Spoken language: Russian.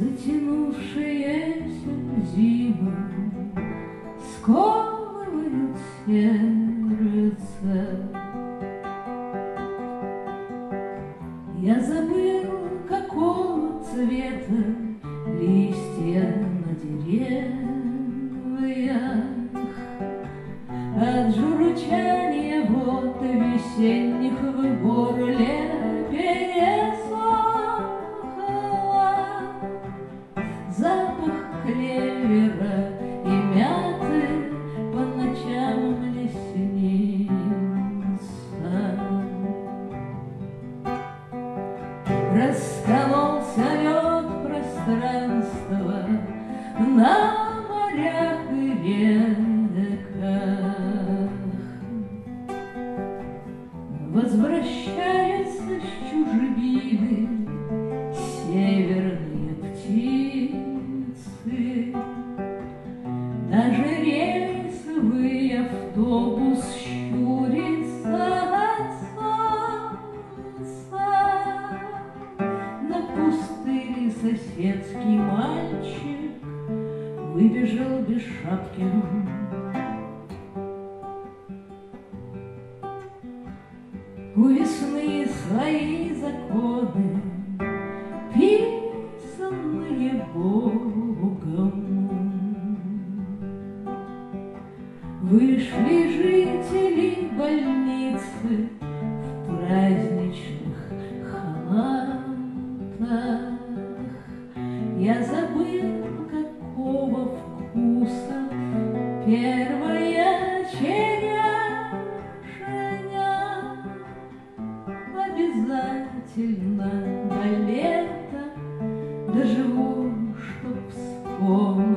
Затянувшиеся зимы Сковывают сердце. Я забыл, какого цвета Листья на деревьях. От журчания вод весенних Раскололся лед пространства на морях и реках. Возвращаются с чужбины северные птицы. Даже рейсовый автобус соседский мальчик выбежал без шапки. У весны свои законы, писанные Богом. Вышли жители больницы забыл, какого вкуса первая черешня. Обязательно до лета доживу, чтоб вспомнить.